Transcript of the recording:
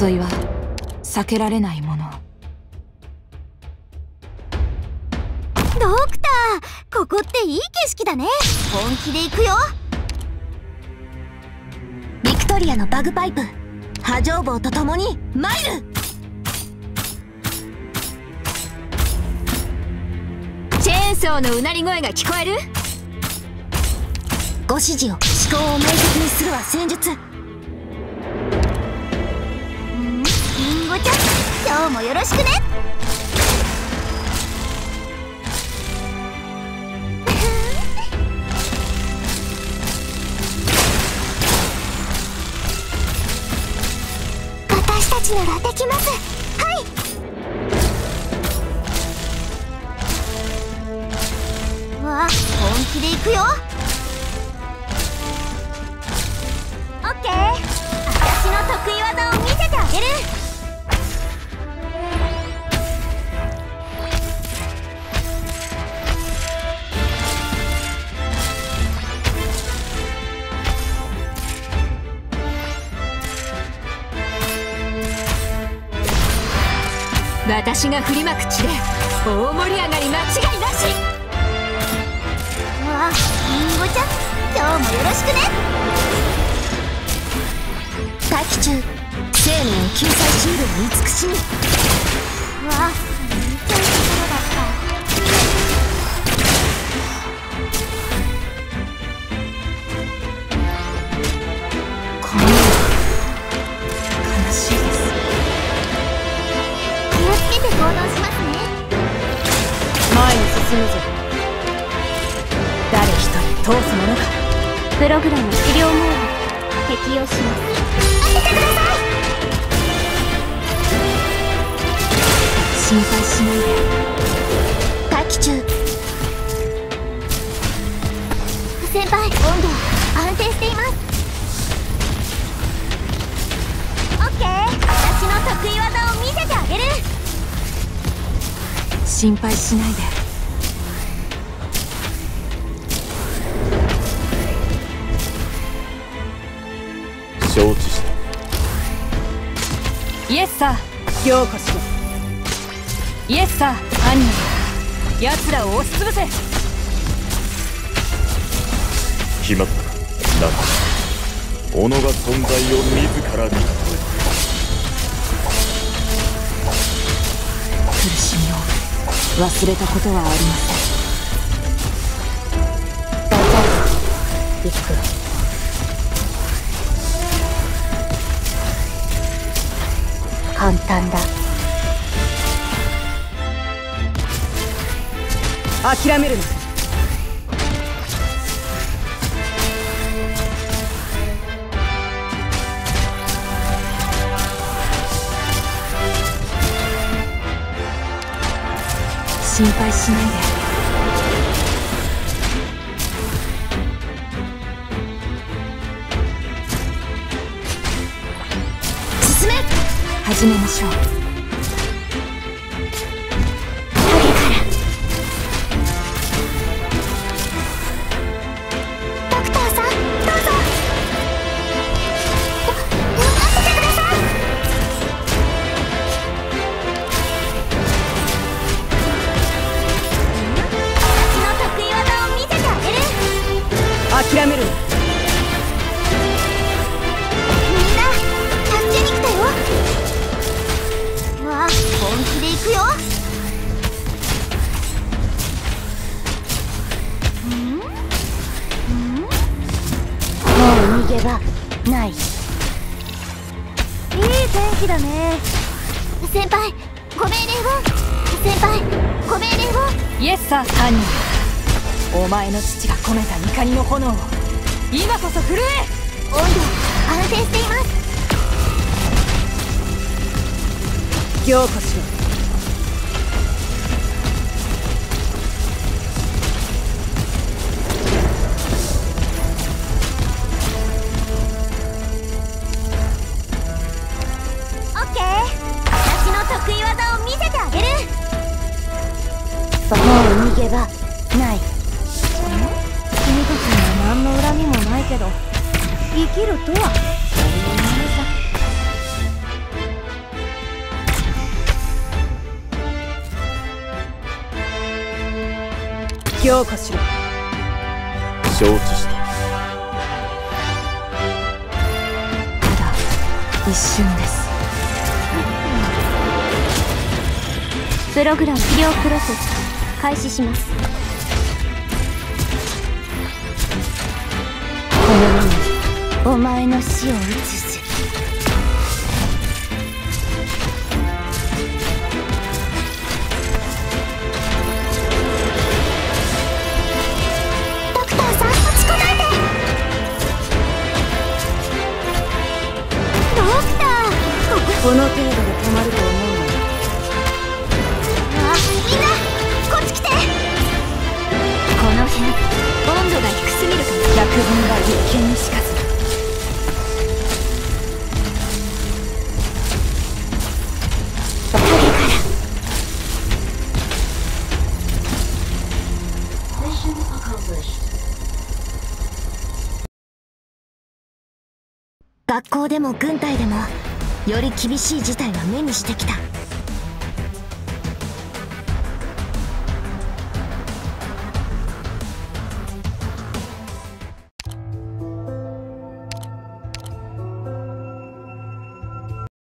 争いは避けられないもの。ドクターここっていい景色だね。本気で行くよ。ビクトリアのバグパイプ波状棒と共に参る。チェーンソーのうなり声が聞こえる？ご指示を。思考を明確にするは戦術今日もよろしくね。私たちならできます。はい。わ本気で行くよ。私が振りまく地で大盛り上がり間違いなし。わありんごちゃん今日もよろしくね。待機中生命を救済シールの慈しみ進むぞ誰一人通すものかプログラム治療モード適用します当ててください心配しないで待機中先輩温度安定していますオッケー私の得意技を見せてあげる心配しないで。承知したイエスサー。ようこそイエスサー犯人。奴らを押しつぶせ。決まった。かなら己が存在を自ら認め苦しみを忘れたことはありません。大丈夫ビッ簡単だ。諦めるな。心配しないで。始めましょう。影から。ドクターさんどうぞ。待っててください。私の得意技を見せてあげる諦めるくよもう逃げ場ない。いい天気だね。先輩ご命令を。先輩ご命令を。イエスサー犯人お前の父が込めた怒りの炎を。今こそ震え。温度安定しています。凝固しろけど生きるとは。強化しろ。承知した。ただ一瞬です。プログラム医療プロセス開始します。お前の死を移すドクターさん落ち込ないで。ドクター。この程度で止まると思うあみんなこっち来て。この辺。学校でも軍隊でもより厳しい事態は目にしてきた。